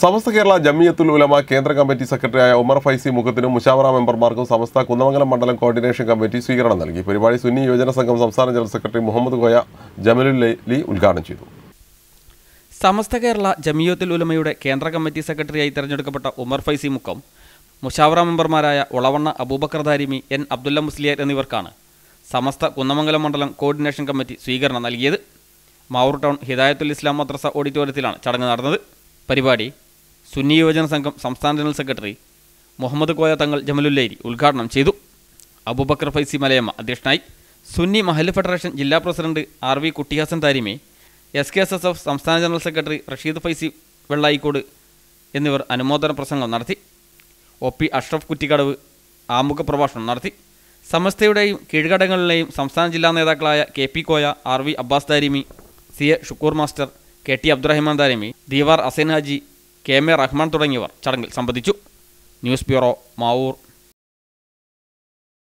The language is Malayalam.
സമസ്ത കേരള ജമിയത്തുൽ ഉലമ കേന്ദ്ര കമ്മിറ്റി സെക്രട്ടറിയായ ഉമർ ഫൈസി മുഖത്തിനും മുഷാവറ മെമ്പർമാർക്കും സമസ്ത കുന്നമംഗലം മണ്ഡലം കോർഡിനേഷൻ കമ്മിറ്റി സ്വീകരണം നൽകി. പരിപാടി സുന്നി യുവജന സംഘം സംസ്ഥാന ജനറൽ സെക്രട്ടറി മുഹമ്മദ് കോയ ജമലുല്ലി ഉദ്ഘാടനം ചെയ്തു. സമസ്ത കേരള ജമിയത്തുൽ ഉലമയുടെ കേന്ദ്ര കമ്മിറ്റി സെക്രട്ടറിയായി തെരഞ്ഞെടുക്കപ്പെട്ട ഉമർ ഫൈസി മുക്കം മുഷാവറ മെമ്പർമാരായ ഒളവണ്ണ അബൂബക്കർ ദാരിമി എൻ അബ്ദുല്ല മുസ്ലിയാർ എന്നിവർക്കാണ് സമസ്ത കുന്നമംഗലം മണ്ഡലം കോർഡിനേഷൻ കമ്മിറ്റി സ്വീകരണം നൽകിയത്. മാവൂർ ടൗൺ ഹിദായത്തുൽ ഇസ്ലാം മദ്രസ ഓഡിറ്റോറിയത്തിലാണ് ചടങ്ങ് നടന്നത്. പരിപാടി സുന്നി യുവജന സംഘം സംസ്ഥാന ജനറൽ സെക്രട്ടറി മുഹമ്മദ് കോയ തങ്ങൾ ജമലുല്ലേരി ഉദ്ഘാടനം ചെയ്തു. അബൂബക്കർ ഫൈസി മലയമ്മ അധ്യക്ഷനായി. സുന്നി മഹൽ ഫെഡറേഷൻ ജില്ലാ president R V Kuttihassan Darimi S K S S F സംസ്ഥാന ജനറൽ സെക്രട്ടറി റഷീദ് ഫൈസി വെള്ളായിക്കോട് എന്നിവർ അനുമോദന പ്രസംഗം നടത്തി. ഒ പി അഷ്റഫ് കുറ്റിക്കടവ് ആമുഖ പ്രഭാഷണം നടത്തി. സമസ്തയുടെയും കീഴ്ഘടകങ്ങളിലെയും സംസ്ഥാന ജില്ലാ നേതാക്കളായ K P Koya R V Abbas Darimi C A Shukoor master K T Abdurahiman Darimi Deewar Asain Haji K. M. A. Rahman തുടങ്ങിയവർ ചടങ്ങിൽ സംബന്ധിച്ചു. News bureau Mavoor.